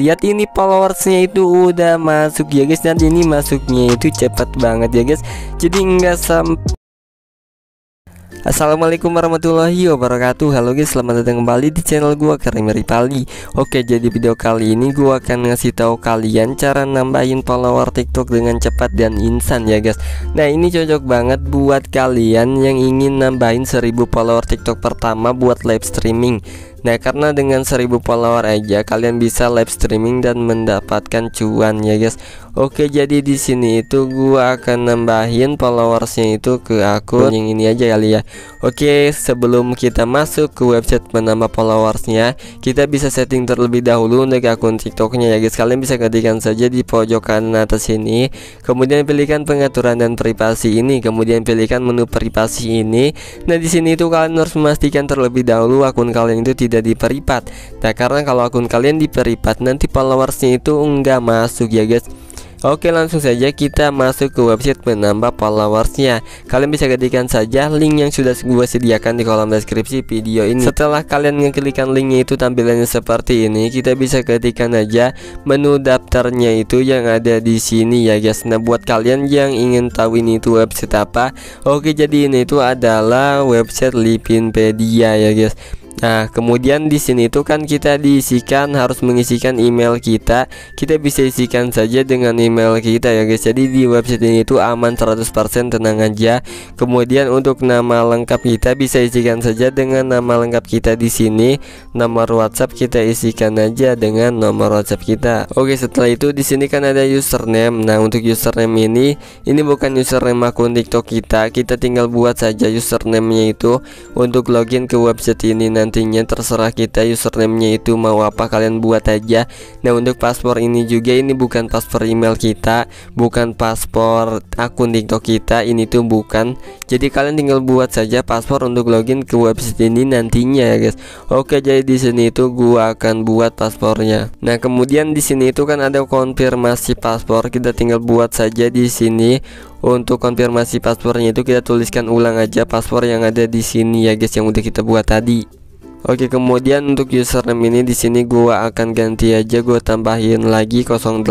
lihat ini followersnya itu udah masuk ya guys. Dan ini masuknya itu cepat banget ya guys. Jadi enggak sampai Assalamualaikum warahmatullahi wabarakatuh. Halo guys selamat datang kembali di channel gua Karim Ripali. Oke jadi video kali ini gua akan ngasih tahu kalian cara nambahin follower TikTok dengan cepat dan instan ya guys. Nah ini cocok banget buat kalian yang ingin nambahin 1000 follower TikTok pertama buat live streaming Nah karena dengan 1000 follower aja kalian bisa live streaming dan mendapatkan cuan ya guys. Oke jadi di sini itu gua akan nambahin followersnya itu ke akun yang ini aja kali ya. Oke sebelum kita masuk ke website menambah followersnya Kita bisa setting terlebih dahulu untuk akun tiktoknya ya guys. Kalian bisa ketikkan saja di pojok kanan atas ini. Kemudian pilihkan pengaturan dan privasi ini. Kemudian pilihkan menu privasi ini. Nah di sini itu kalian harus memastikan terlebih dahulu akun kalian itu tidak tidak diperipat. Nah karena kalau akun kalian diperipat nanti followersnya itu enggak masuk ya guys. Oke langsung saja kita masuk ke website menambah followersnya. Kalian bisa ketikkan saja link yang sudah gue sediakan di kolom deskripsi video ini. Setelah kalian ngeklikkan linknya itu tampilannya seperti ini Kita bisa ketikkan aja menu daftarnya itu yang ada di sini ya guys. Nah buat kalian yang ingin tahu ini itu website apa Oke jadi ini itu adalah website Lipinpedia ya guys Nah, kemudian di sini itu kan kita diisikan harus mengisikan email kita. Kita bisa isikan saja dengan email kita ya guys. Jadi di website ini itu aman 100% tenang aja. Kemudian untuk nama lengkap kita bisa isikan saja dengan nama lengkap kita di sini. Nomor WhatsApp kita isikan aja dengan nomor WhatsApp kita. Oke, setelah itu di sini kan ada username. Nah, untuk username ini ini bukan username akun TikTok kita. Kita tinggal buat saja username-nya itu untuk login ke website ini nanti nantinya terserah kita username-nya itu mau apa kalian buat aja. Nah untuk paspor ini juga ini bukan paspor email kita bukan paspor akun TikTok kita ini tuh bukan. Jadi kalian tinggal buat saja paspor untuk login ke website ini nantinya ya guys. Oke jadi di sini itu gua akan buat paspornya. Nah kemudian di sini itu kan ada konfirmasi paspor kita tinggal buat saja di sini. Untuk konfirmasi paspornya itu kita tuliskan ulang aja paspor yang ada di sini ya guys yang udah kita buat tadi Oke kemudian untuk username ini di sini gua akan ganti aja gua tambahin lagi 08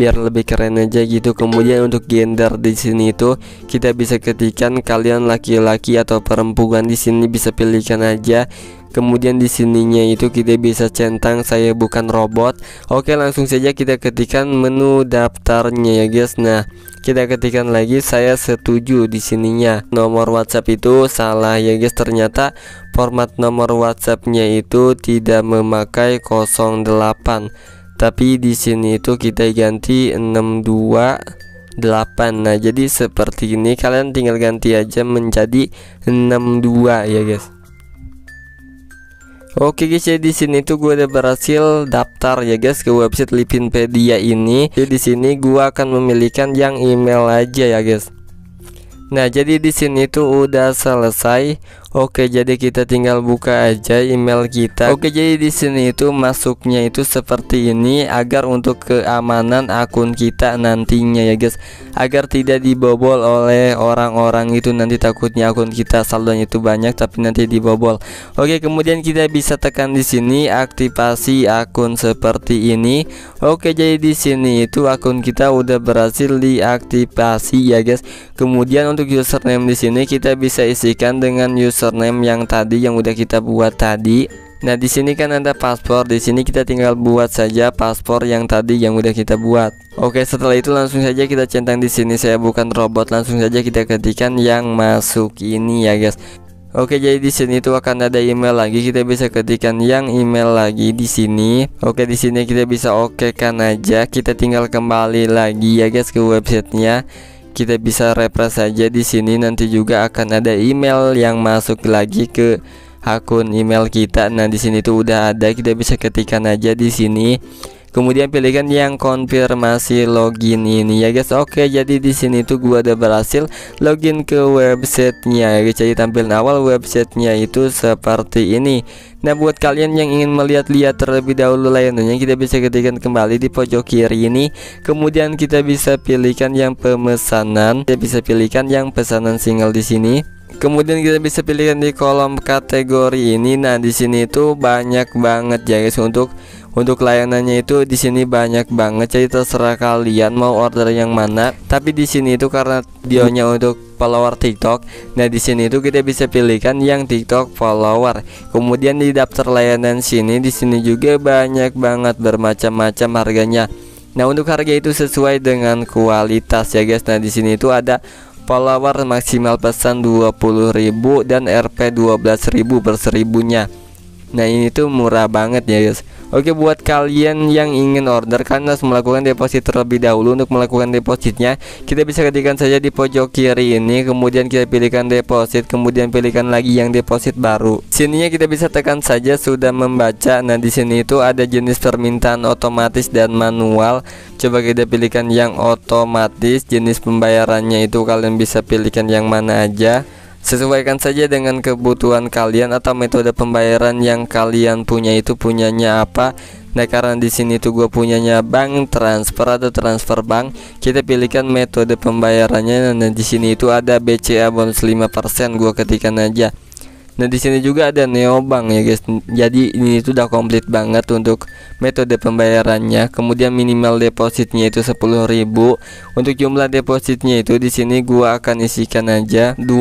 biar lebih keren aja gitu. Kemudian untuk gender di sini itu kita bisa ketikkan kalian laki-laki atau perempuan di sini bisa pilihkan aja. Kemudian di sininya itu kita bisa centang saya bukan robot. Oke langsung saja kita ketikkan menu daftarnya ya guys. Nah kita ketikkan lagi saya setuju di sininya. Nomor WhatsApp itu salah ya guys. Ternyata format nomor WhatsAppnya itu tidak memakai 08 tapi di sini itu kita ganti 628 nah jadi seperti ini. Kalian tinggal ganti aja menjadi 62 ya guys Oke guys, jadi di sini tuh gue udah berhasil daftar ya guys ke website Lipinpedia ini. Jadi di sini gue akan memilihkan yang email aja ya guys. Nah, jadi di sini tuh udah selesai. Oke, jadi kita tinggal buka aja email kita. Oke, jadi di sini itu masuknya itu seperti ini agar untuk keamanan akun kita nantinya ya, guys. Agar tidak dibobol oleh orang-orang itu nanti takutnya akun kita saldonya itu banyak tapi nanti dibobol. Oke, kemudian kita bisa tekan di sini aktivasi akun seperti ini. Oke, jadi di sini itu akun kita udah berhasil diaktifasi ya, guys. Kemudian untuk username di sini kita bisa isikan dengan user username yang tadi yang udah kita buat tadi. Nah, di sini kan ada paspor. Di sini kita tinggal buat saja paspor yang tadi yang udah kita buat. Oke, setelah itu langsung saja kita centang di sini. Saya bukan robot, langsung saja kita ketikkan yang masuk ini ya, guys. Oke, jadi di sini itu akan ada email lagi. Kita bisa ketikkan yang email lagi di sini. Oke, di sini kita bisa oke kan aja. Kita tinggal kembali lagi ya guys ke websitenya kita bisa refresh saja di sini nanti juga akan ada email yang masuk lagi ke akun email kita. Nah, di sini tuh udah ada, kita bisa ketikkan aja di sini. Kemudian pilihkan yang konfirmasi login ini ya guys. Oke, jadi di sini tuh gua udah berhasil login ke websitenya ya guys. Jadi tampilan awal websitenya itu seperti ini. Nah, buat kalian yang ingin melihat-lihat terlebih dahulu layanannya, kita bisa ketikkan kembali di pojok kiri ini. Kemudian kita bisa pilihkan yang pemesanan. Kita bisa pilihkan yang pesanan single di sini. Kemudian kita bisa pilihkan di kolom kategori ini. Nah, di sini tuh banyak banget ya guys untuk Untuk layanannya itu di sini banyak banget jadi terserah kalian mau order yang mana. Tapi di sini itu karena videonya untuk follower TikTok. Nah, di sini itu kita bisa pilihkan yang TikTok follower. Kemudian di daftar layanan sini di sini juga banyak banget bermacam-macam harganya. Nah, untuk harga itu sesuai dengan kualitas ya guys. Nah, di sini itu ada follower maksimal pesan 20.000 dan RP 12.000 per seribunya. Nah, ini tuh murah banget ya guys. Oke buat kalian yang ingin order kalian harus melakukan deposit terlebih dahulu. Untuk melakukan depositnya kita bisa ketikkan saja di pojok kiri ini. Kemudian kita pilihkan deposit Kemudian pilihkan lagi yang deposit baru. Sininya kita bisa tekan saja sudah membaca. Nah di sini itu ada jenis permintaan otomatis dan manual. Coba kita pilihkan yang otomatis. Jenis pembayarannya itu kalian bisa pilihkan yang mana aja Sesuaikan saja dengan kebutuhan kalian atau metode pembayaran yang kalian punya itu punyanya apa. Nah, karena di sini tuh gue punyanya bank transfer atau transfer bank, kita pilihkan metode pembayarannya. Nah, di sini itu ada BCA bonus 5%, gue ketikkan aja. Nah di sini juga ada neobank ya guys. Jadi ini itu udah komplit banget untuk metode pembayarannya. Kemudian minimal depositnya itu 10.000. Untuk jumlah depositnya itu di sini gua akan isikan aja 20.000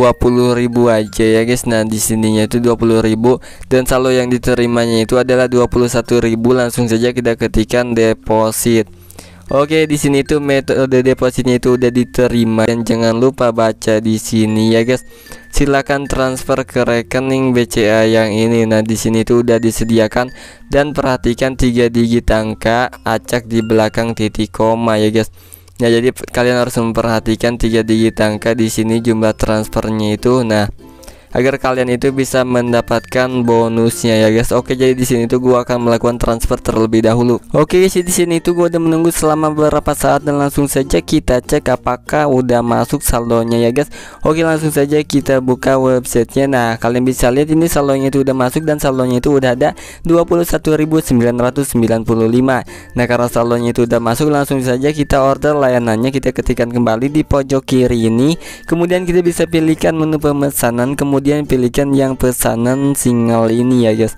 aja ya guys. Nah di sininya itu 20.000 dan saldo yang diterimanya itu adalah 21.000. Langsung saja kita ketikkan deposit. Oke, di sini tuh metode depositnya itu udah diterima dan jangan lupa baca di sini ya guys. Silakan transfer ke rekening BCA yang ini. Nah, di sini tuh udah disediakan dan perhatikan tiga digit angka acak di belakang titik koma ya guys. Nah, jadi kalian harus memperhatikan tiga digit angka di sini jumlah transfernya itu. Nah, agar kalian itu bisa mendapatkan bonusnya ya guys. Oke, jadi di sini tuh gua akan melakukan transfer terlebih dahulu. Oke guys, di sini tuh gua udah menunggu selama beberapa saat dan langsung saja kita cek apakah udah masuk saldonya ya guys. Oke, langsung saja kita buka websitenya. Nah, kalian bisa lihat ini saldonya itu udah masuk dan saldonya itu udah ada 21.995. Nah, karena saldonya itu udah masuk langsung saja kita order layanannya kita ketikkan kembali di pojok kiri ini. Kemudian kita bisa pilihkan menu pemesanan kemudian kemudian pilihkan yang pesanan single ini ya guys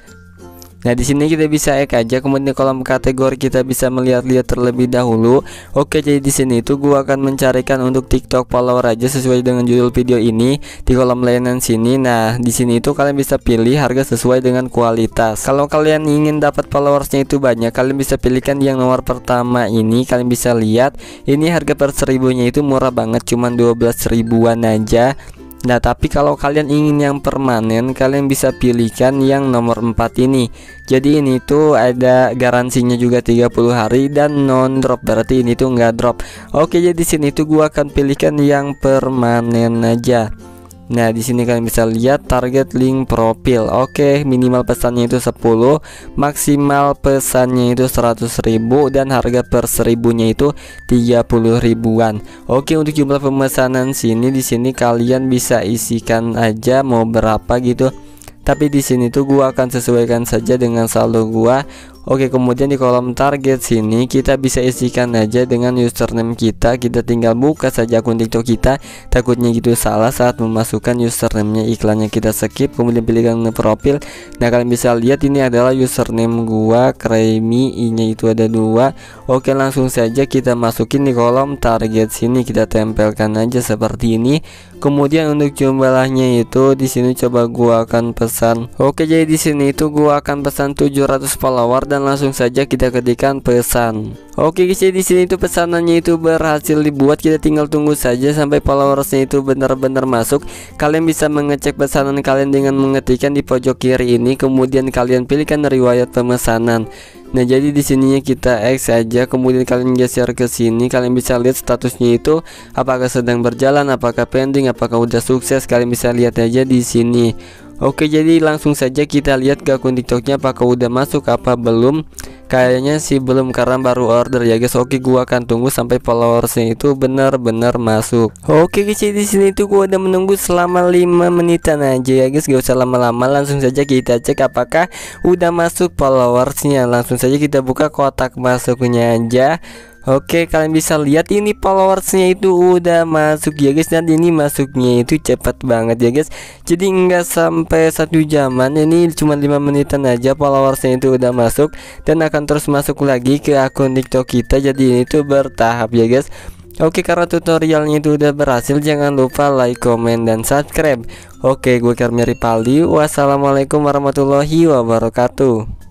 Nah di sini kita bisa ek aja kemudian kolom kategori kita bisa melihat-lihat terlebih dahulu. Oke jadi di sini itu gua akan mencarikan untuk TikTok follower aja sesuai dengan judul video ini di kolom layanan sini. Nah di sini itu kalian bisa pilih harga sesuai dengan kualitas. Kalau kalian ingin dapat followersnya itu banyak, kalian bisa pilihkan yang nomor pertama ini. Kalian bisa lihat ini harga per seribunya itu murah banget, cuman 12 ribuan aja. Nah tapi kalau kalian ingin yang permanen kalian bisa pilihkan yang nomor 4 ini. Jadi ini tuh ada garansinya juga 30 hari dan non drop. Berarti ini tuh nggak drop. Oke jadi sini tuh gua akan pilihkan yang permanen aja Nah, di sini kalian bisa lihat target link profil. Oke, minimal pesannya itu 10, maksimal pesannya itu 100.000 dan harga per seribunya itu 30 ribuan. Oke, untuk jumlah pemesanan sini di sini kalian bisa isikan aja mau berapa gitu. Tapi di sini tuh gua akan sesuaikan saja dengan saldo gua Oke kemudian di kolom target sini kita bisa isikan aja dengan username kita. Kita tinggal buka saja akun tiktok kita. Takutnya gitu salah saat memasukkan username-nya iklannya kita skip Kemudian pilihkan profil. Nah kalian bisa lihat ini adalah username gua Kremi I nya itu ada dua. Oke langsung saja kita masukin di kolom target sini. Kita tempelkan aja seperti ini Kemudian untuk jumlahnya itu di sini coba gua akan pesan Oke jadi di sini itu gua akan pesan 700 follower dan langsung saja kita ketikkan pesan. Oke guys, di sini itu pesanannya itu berhasil dibuat. Kita tinggal tunggu saja sampai followersnya itu benar-benar masuk. Kalian bisa mengecek pesanan kalian dengan mengetikkan di pojok kiri ini, kemudian kalian pilihkan riwayat pemesanan. Nah jadi di sininya kita X saja kemudian kalian geser ke sini kalian bisa lihat statusnya itu apakah sedang berjalan apakah pending apakah udah sukses kalian bisa lihat aja di sini. Oke jadi langsung saja kita lihat ke akun tiktoknya apakah udah masuk apa belum Kayaknya sih belum karena baru order. Ya guys Oke gua akan tunggu sampai followersnya itu benar-benar masuk. Oke guys di sini tuh gua udah menunggu selama 5 menitan aja ya guys. Gak usah lama-lama langsung saja kita cek apakah udah masuk followersnya. Langsung saja kita buka kotak masuknya aja Oke kalian bisa lihat ini followersnya itu udah masuk ya guys. Dan ini masuknya itu cepat banget ya guys. Jadi nggak sampai satu jaman Ini cuma 5 menitan aja followersnya itu udah masuk. Dan akan terus masuk lagi ke akun tiktok kita. Jadi ini tuh bertahap ya guys. Oke karena tutorialnya itu udah berhasil Jangan lupa like, comment, dan subscribe. Oke gue Karmi Ripaldi Wassalamualaikum warahmatullahi wabarakatuh